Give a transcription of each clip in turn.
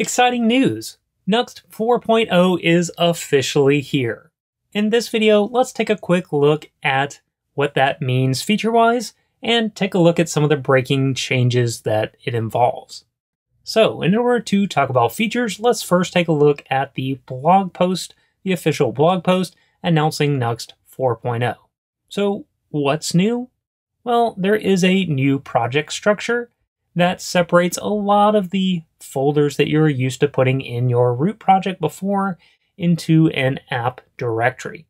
Exciting news! Nuxt 4.0 is officially here. In this video, let's take a quick look at what that means feature-wise and take a look at some of the breaking changes that it involves. So, in order to talk about features, let's first take a look at the blog post, the official blog post announcing Nuxt 4.0. So, what's new? Well, there is a new project structure that separates a lot of the folders that you're used to putting in your root project before into an app directory,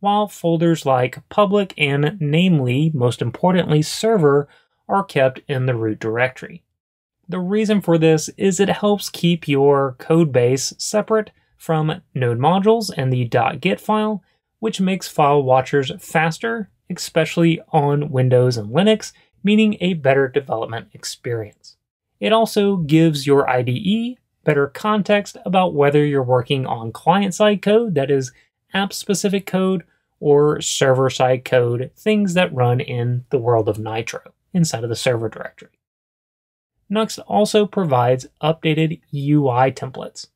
while folders like public and namely, most importantly, server are kept in the root directory. The reason for this is it helps keep your code base separate from node modules and the .git file, which makes file watchers faster, especially on Windows and Linux, meaning a better development experience. It also gives your IDE better context about whether you're working on client-side code, that is app-specific code, or server-side code, things that run in the world of Nitro, inside of the server directory. Nuxt also provides updated UI templates.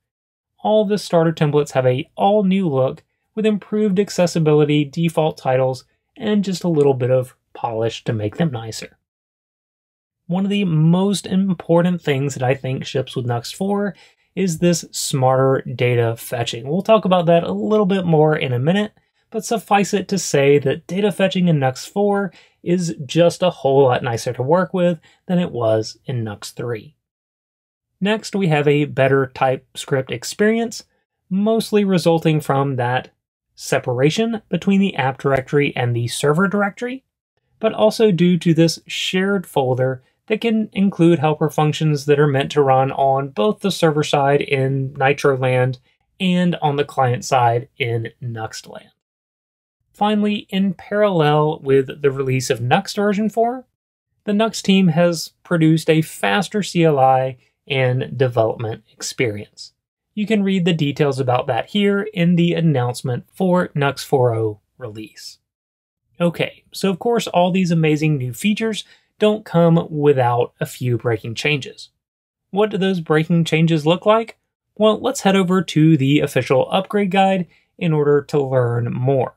All the starter templates have a all new look with improved accessibility, default titles, and just a little bit of polish to make them nicer. One of the most important things that I think ships with Nuxt 4 is this smarter data fetching. We'll talk about that a little bit more in a minute, but suffice it to say that data fetching in Nuxt 4 is just a whole lot nicer to work with than it was in Nuxt 3. Next, we have a better TypeScript experience, mostly resulting from that separation between the app directory and the server directory, but also due to this shared folder that can include helper functions that are meant to run on both the server side in Nitroland and on the client side in Nuxtland. Finally, in parallel with the release of Nuxt version 4, the Nuxt team has produced a faster CLI and development experience. You can read the details about that here in the announcement for Nuxt 4.0 release. Okay, so of course all these amazing new features don't come without a few breaking changes. What do those breaking changes look like? Well, let's head over to the official upgrade guide in order to learn more.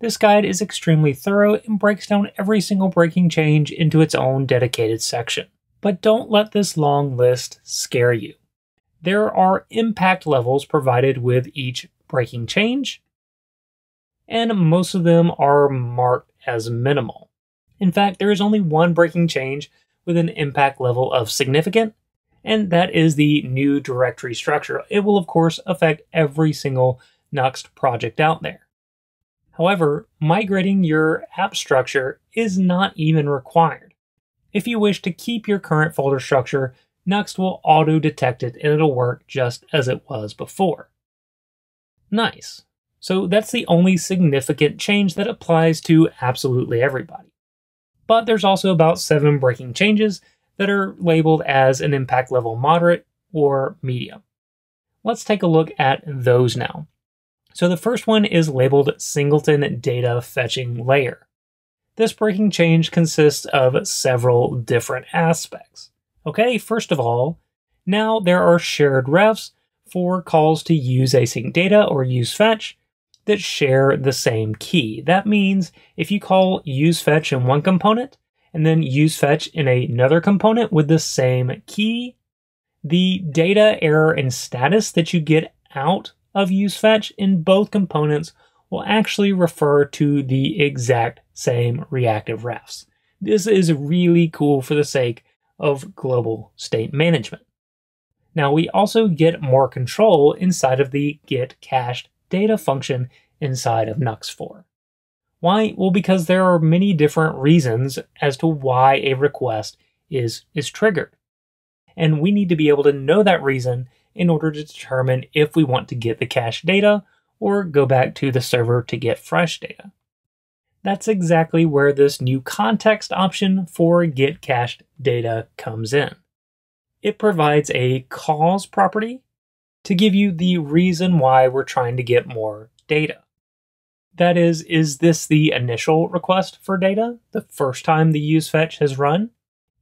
This guide is extremely thorough and breaks down every single breaking change into its own dedicated section. But don't let this long list scare you. There are impact levels provided with each breaking change, and most of them are marked as minimal. In fact, there is only one breaking change with an impact level of significant, and that is the new directory structure. It will, of course, affect every single Nuxt project out there. However, migrating your app structure is not even required. If you wish to keep your current folder structure, Nuxt will auto detect it and it'll work just as it was before. Nice. So that's the only significant change that applies to absolutely everybody. But there's also about seven breaking changes that are labeled as an impact level moderate or medium. Let's take a look at those now. So the first one is labeled Singleton Data Fetching Layer. This breaking change consists of several different aspects. Okay, first of all, now there are shared refs for calls to use async data or use fetch that share the same key. That means if you call use fetch in one component and then use fetch in another component with the same key, the data error and status that you get out of useFetch in both components will actually refer to the exact same reactive refs. This is really cool for the sake of global state management. Now we also get more control inside of the get cached data function inside of Nuxt 4. Why? Well, because there are many different reasons as to why a request is, is triggered. And we need to be able to know that reason in order to determine if we want to get the cache data or go back to the server to get fresh data. That's exactly where this new context option for get cached data comes in. It provides a cause property to give you the reason why we're trying to get more data. That is, is this the initial request for data, the first time the use fetch has run?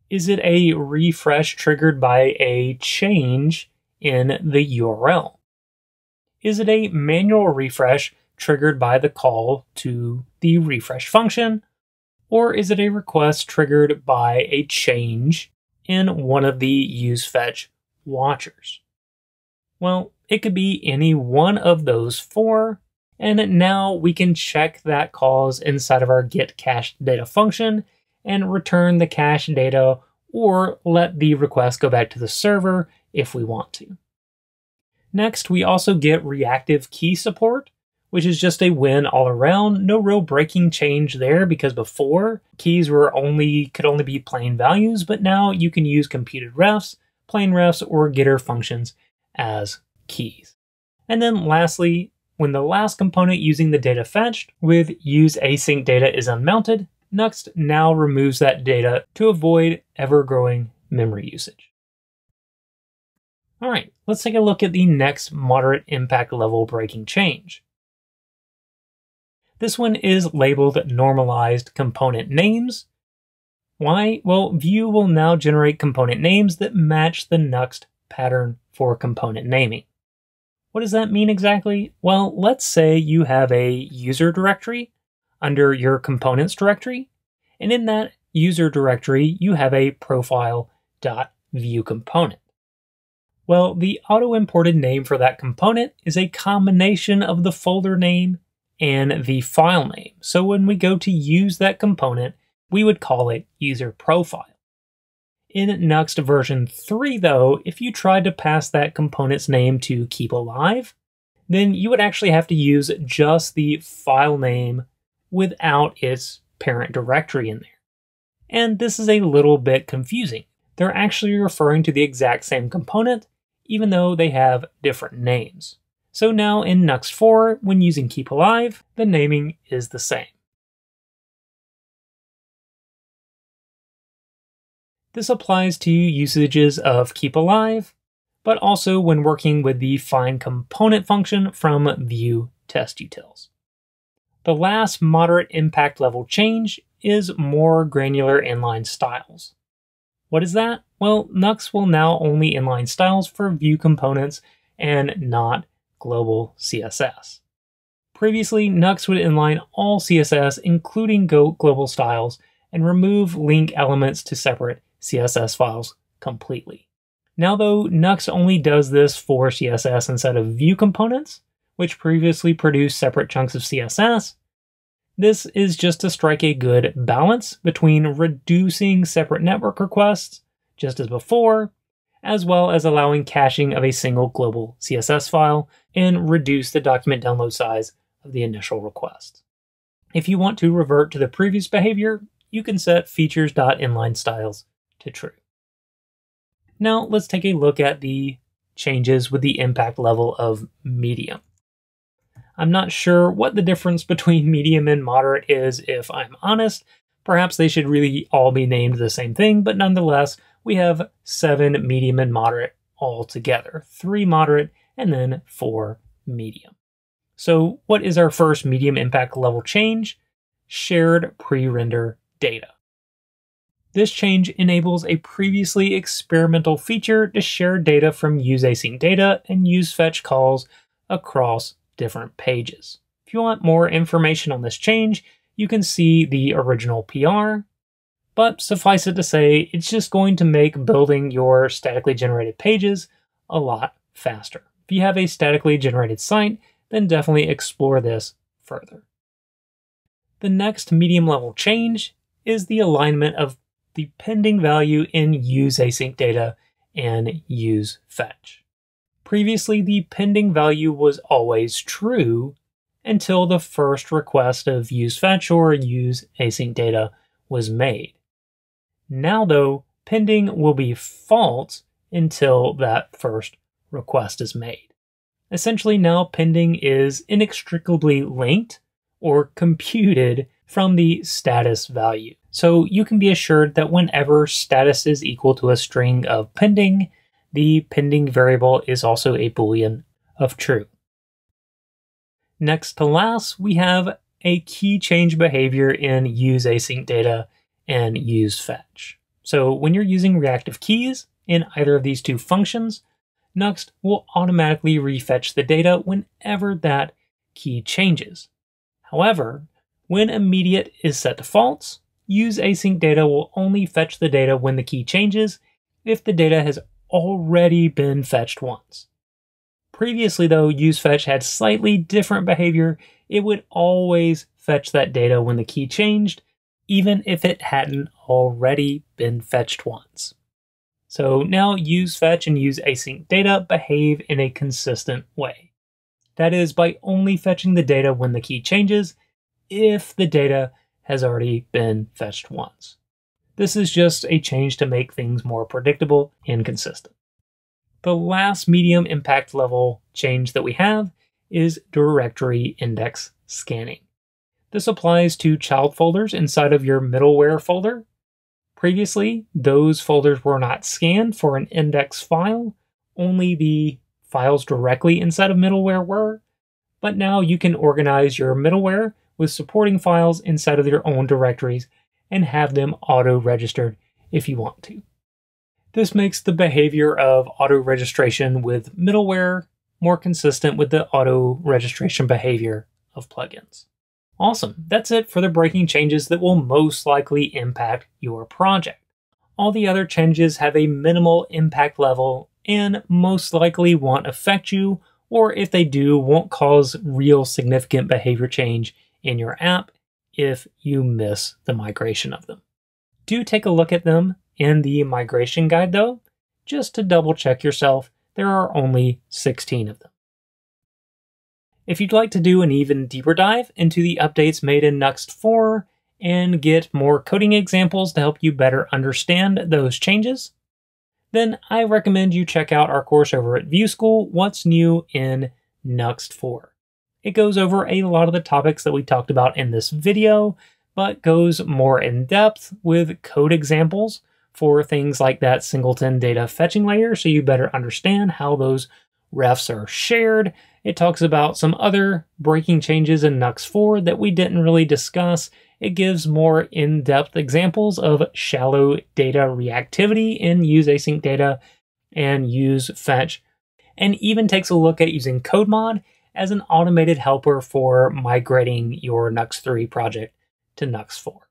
Is it a refresh triggered by a change in the URL. Is it a manual refresh triggered by the call to the refresh function? Or is it a request triggered by a change in one of the use fetch watchers? Well, it could be any one of those four, and now we can check that cause inside of our get cached data function and return the cache data or let the request go back to the server if we want to. Next, we also get reactive key support, which is just a win all around. No real breaking change there because before keys were only could only be plain values, but now you can use computed refs, plain refs, or getter functions as keys. And then lastly, when the last component using the data fetched with use async data is unmounted, Nuxt now removes that data to avoid ever-growing memory usage. All right, let's take a look at the next moderate impact level breaking change. This one is labeled normalized component names. Why? Well, Vue will now generate component names that match the Nuxt pattern for component naming. What does that mean exactly? Well, let's say you have a user directory under your components directory, and in that user directory, you have a profile.vue component. Well, the auto-imported name for that component is a combination of the folder name and the file name. So when we go to use that component, we would call it user profile. In Nuxt version 3, though, if you tried to pass that component's name to keep alive, then you would actually have to use just the file name without its parent directory in there. And this is a little bit confusing. They're actually referring to the exact same component, even though they have different names. So now in Nuxt 4, when using keep alive, the naming is the same. This applies to usages of keep alive, but also when working with the find component function from Vue Test Utils. The last moderate impact level change is more granular inline styles. What is that? Well, Nuxt will now only inline styles for Vue components and not global CSS. Previously, Nuxt would inline all CSS, including global styles, and remove link elements to separate CSS files completely. Now though, Nuxt only does this for CSS instead of Vue components, which previously produced separate chunks of CSS, this is just to strike a good balance between reducing separate network requests, just as before, as well as allowing caching of a single global CSS file and reduce the document download size of the initial request. If you want to revert to the previous behavior, you can set features.inlineStyles to true. Now let's take a look at the changes with the impact level of medium. I'm not sure what the difference between medium and moderate is, if I'm honest. Perhaps they should really all be named the same thing, but nonetheless, we have seven medium and moderate all together three moderate and then four medium. So, what is our first medium impact level change? Shared pre render data. This change enables a previously experimental feature to share data from useasync data and use fetch calls across different pages. If you want more information on this change, you can see the original PR, but suffice it to say, it's just going to make building your statically generated pages a lot faster. If you have a statically generated site, then definitely explore this further. The next medium level change is the alignment of the pending value in use async data and use fetch. Previously, the pending value was always true until the first request of use fetch or use async data was made. Now, though, pending will be false until that first request is made. Essentially, now pending is inextricably linked or computed from the status value. So you can be assured that whenever status is equal to a string of pending, the pending variable is also a boolean of true. Next to last, we have a key change behavior in use async data and use fetch. So when you're using reactive keys in either of these two functions, Nuxt will automatically refetch the data whenever that key changes. However, when immediate is set to false, use async data will only fetch the data when the key changes if the data has already been fetched once. Previously though, useFetch had slightly different behavior. It would always fetch that data when the key changed, even if it hadn't already been fetched once. So now useFetch and useAsync data behave in a consistent way. That is by only fetching the data when the key changes if the data has already been fetched once. This is just a change to make things more predictable and consistent. The last medium impact level change that we have is directory index scanning. This applies to child folders inside of your middleware folder. Previously, those folders were not scanned for an index file, only the files directly inside of middleware were. But now you can organize your middleware with supporting files inside of their own directories and have them auto registered if you want to. This makes the behavior of auto registration with middleware more consistent with the auto registration behavior of plugins. Awesome, that's it for the breaking changes that will most likely impact your project. All the other changes have a minimal impact level and most likely won't affect you, or if they do, won't cause real significant behavior change in your app if you miss the migration of them. Do take a look at them in the migration guide though, just to double check yourself, there are only 16 of them. If you'd like to do an even deeper dive into the updates made in Nuxt 4 and get more coding examples to help you better understand those changes, then I recommend you check out our course over at Vue School, What's New in Nuxt 4. It goes over a lot of the topics that we talked about in this video, but goes more in depth with code examples for things like that singleton data fetching layer so you better understand how those refs are shared. It talks about some other breaking changes in Nuxt 4 that we didn't really discuss. It gives more in-depth examples of shallow data reactivity in use async data and use fetch, and even takes a look at using CodeMod as an automated helper for migrating your Nuxt 3 project to Nuxt 4.